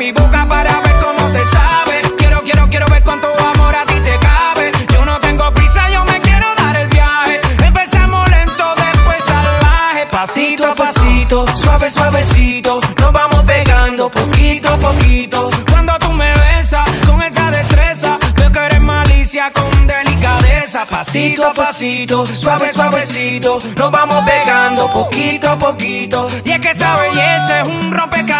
Mi boca para ver cómo te sabe. Quiero, quiero, quiero ver cuánto amor a ti te cabe. Yo no tengo prisa, yo me quiero dar el viaje. Empezamos lento, después salvaje. Pasito a pasito, suave, suavecito. Nos vamos pegando poquito a poquito. Cuando tú me besas con esa destreza, veo que eres malicia con pasito a pasito, suave, suavecito, nos vamos pegando poquito a poquito. Y es que esa belleza es un rompecabezas,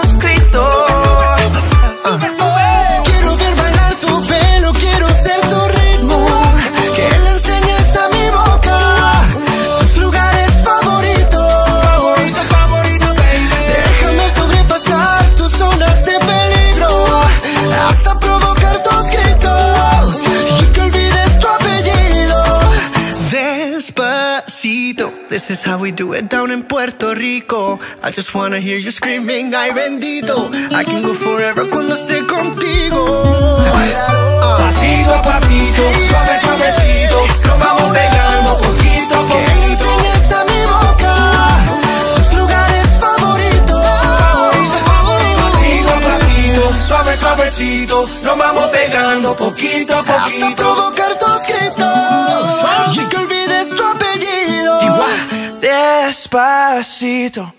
This is how we do it down in Puerto Rico. I just wanna hear you screaming, ay bendito. I can go forever cuando esté contigo. Pasito a pasito, suave, suavecito. Nos vamos pegando poquito a poquito. A mi boca tus lugares favoritos. Favorito, pasito a pasito, suave, suavecito. Nos vamos pegando poquito a poquito. Hasta provocar tus gritos. Y que olvides tu. Despacito